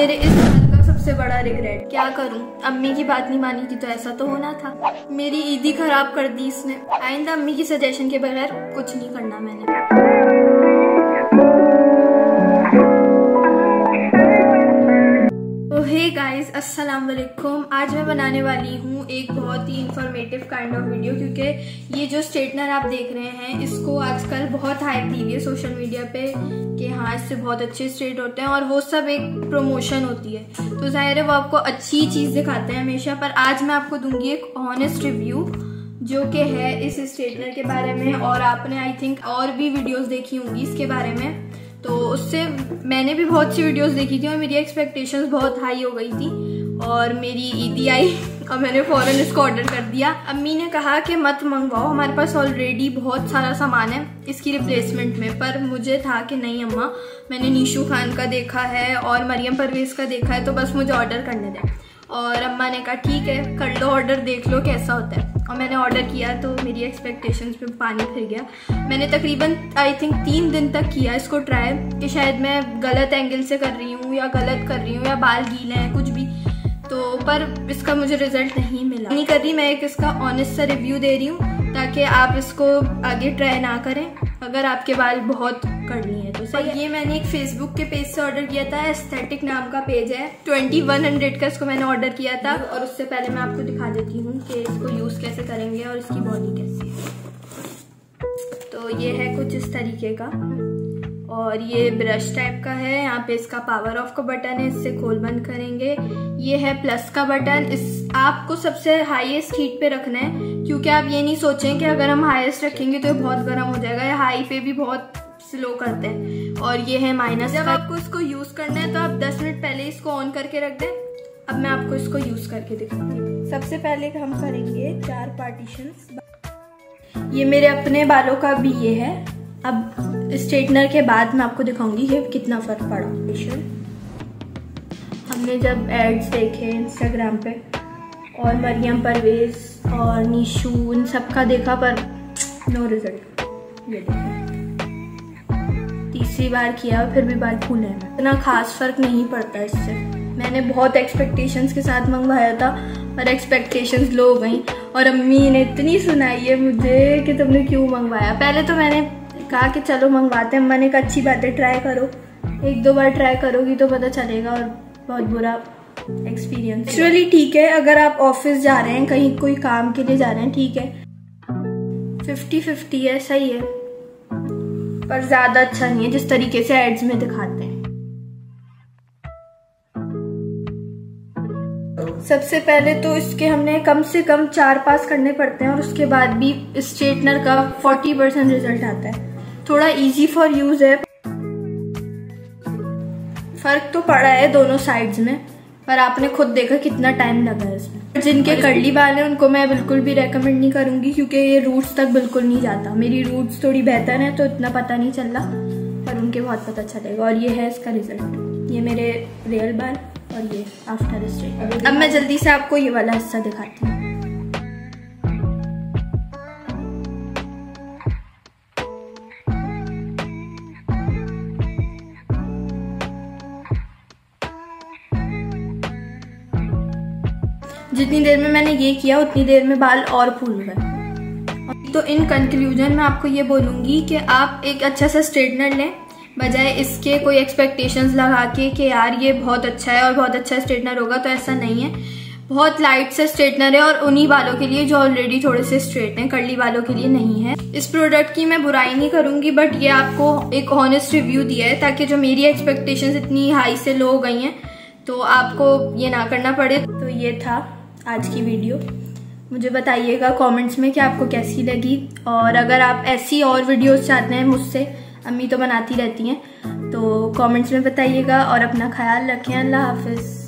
मेरे इस साल का सबसे बड़ा रिग्रेट क्या करूँ? अम्मी की बात नहीं मानी थी तो ऐसा तो होना था। मेरी ईदी खराब कर दी इसने। आइंदा अम्मी की सजेशन के बगैर कुछ नहीं करना मैंने। गाइस अस्सलाम वालेकुम आज मैं बनाने वाली हूँ एक बहुत ही इंफॉर्मेटिव काइंड ऑफ़ वीडियो क्योंकि ये जो स्ट्रेटनर आप देख रहे हैं, इसको आजकल बहुत हाइप दी हुई है सोशल मीडिया पे, कि हाँ इससे बहुत अच्छे स्ट्रेट होते हैं और वो सब एक प्रमोशन होती है। तो ज़ाहिर है वो आपको अच्छी चीज़ दिखाते हैं हमेशा, पर आज मैं आपको दूँगी एक ऑनेस्ट रिव्यू जो कि है इस स्ट्रेटनर के बारे में, और आपने आई थिंक और भी वीडियोस देखी होंगी इसके बारे में। तो उससे मैंने भी बहुत सी वीडियोस देखी थी और मेरी एक्सपेक्टेशंस बहुत हाई हो गई थी और मेरी ईदी आई और मैंने फ़ौरन इसको ऑर्डर कर दिया। अम्मी ने कहा कि मत मंगवाओ, हमारे पास ऑलरेडी बहुत सारा सामान है इसकी रिप्लेसमेंट में, पर मुझे था कि नहीं अम्मा, मैंने नीशू खान का देखा है और मरियम परवेज़ का देखा है तो बस मुझे ऑर्डर करने दें। और अम्मा ने कहा, ठीक है, कर लो ऑर्डर देख लो कैसा होता है. और मैंने ऑर्डर किया तो मेरी एक्सपेक्टेशंस पे पानी फिर गया। मैंने तकरीबन आई थिंक तीन दिन तक किया इसको ट्राई कि शायद मैं गलत एंगल से कर रही हूँ या गलत कर रही हूँ या बाल गीले हैं, कुछ भी। तो पर इसका मुझे रिज़ल्ट नहीं मिला। नहीं कर रही मैं एक इसका ऑनेस्ट सा रिव्यू दे रही हूँ, ताकि आप इसको आगे ट्राई ना करें। अगर आपके बाल बहुत करनी है तो सही ये मैंने एक फेसबुक के पेज से ऑर्डर किया था एस्थेटिक नाम का पेज है ट्वेंटी वन हंड्रेड का इसको मैंने ऑर्डर किया था। और उससे पहले मैं आपको दिखा देती हूँ कि इसको यूज़ कैसे करेंगे और इसकी बॉडी कैसी है। तो ये है कुछ इस तरीके का। और ये ब्रश टाइप का है। यहाँ पे इसका पावर ऑफ़ का बटन है। इससे खोल बंद करेंगे। ये है प्लस का बटन इस आपको सबसे हाईएस्ट हीट पे रखना है। क्योंकि आप ये नहीं सोचें कि अगर हम हाईएस्ट रखेंगे तो ये बहुत गर्म हो जाएगा। या हाई पे भी बहुत स्लो करते हैं। और ये है माइनस जब आपको इसको यूज़ करना है तो आप 10 मिनट पहले इसको ऑन करके रख दें। अब मैं आपको इसको यूज़ करके दिखाऊँगी सबसे पहले हम करेंगे चार पार्टीशन ये मेरे अपने बालों का भी ये है। अब स्ट्रेटनर के बाद मैं आपको दिखाऊँगी ये कितना फ़र्क पड़ा। हमने जब एड्स देखे इंस्टाग्राम पे, और मरियम परवेज और निशू इन सब का देखा, पर नो रिज़ल्ट ये तीसरी बार किया, फिर भी बाल फूले हैं। इतना खास फ़र्क नहीं पड़ता इससे। मैंने बहुत एक्सपेक्टेशंस के साथ मंगवाया था और एक्सपेक्टेशंस लो हो गई, और अम्मी ने इतनी सुनाई है मुझे कि तुमने क्यों मंगवाया? पहले तो मैंने कहा कि चलो मंगवाते हैं। मैंने कहा, अच्छी बात है ट्राई करो। एक दो बार ट्राई करोगी तो पता चलेगा और बहुत बुरा एक्सपीरियंस एक्चुअली ठीक है, अगर आप ऑफ़िस जा रहे हैं, कहीं कोई काम के लिए जा रहे हैं, ठीक है। फिफ्टी फिफ्टी है, सही है। पर ज़्यादा अच्छा नहीं है, जिस तरीके से एड्स में दिखाते हैं। सबसे पहले तो इसके हमने कम से कम चार पास करने पड़ते हैं और उसके बाद भी स्ट्रेटनर का 40 परसेंट रिज़ल्ट आता है। थोड़ा इजी फॉर यूज़ है फ़र्क तो पड़ा है दोनों साइड्स में पर आपने खुद देखा कितना टाइम लगा है इसमें। जिनके कर्ली बाल हैं उनको मैं बिल्कुल भी रेकमेंड नहीं करूँगी क्योंकि ये रूट्स तक बिल्कुल नहीं जाता। मेरी रूट्स थोड़ी बेहतर है तो इतना पता नहीं चल रहा पर उनके बहुत पता चलेगा और ये है इसका रिज़ल्ट ये मेरे रियल बाल और ये आफ्टर स्ट्रेट अब मैं जल्दी से आपको ये वाला हिस्सा दिखाती हूँ। जितनी देर में मैंने ये किया, उतनी देर में बाल और फूल गए तो इन कंक्लूजन में आपको ये बोलूँगी कि आप एक अच्छा सा स्ट्रेटनर लें, बजाय इसके कोई एक्सपेक्टेशंस लगा के कि यार ये बहुत अच्छा है और बहुत अच्छा स्ट्रेटनर होगा तो ऐसा नहीं है। बहुत लाइट से स्ट्रेटनर है और उन्हीं बालों के लिए जो ऑलरेडी थोड़े से स्ट्रेट हैं कर्ली बालों के लिए नहीं है। इस प्रोडक्ट की मैं बुराई नहीं करूँगी बट ये आपको एक ऑनेस्ट रिव्यू दिया है, ताकि जो मेरी एक्सपेक्टेशंस इतनी हाई से लो हो गई हैं तो आपको ये ना करना पड़े। तो ये था आज की वीडियो। मुझे बताइएगा कमेंट्स में कि आपको कैसी लगी। और अगर आप ऐसी और वीडियोस चाहते हैं मुझसे, अम्मी तो बनाती रहती हैं तो कमेंट्स में बताइएगा और अपना ख्याल रखें। अल्लाह हाफिज़।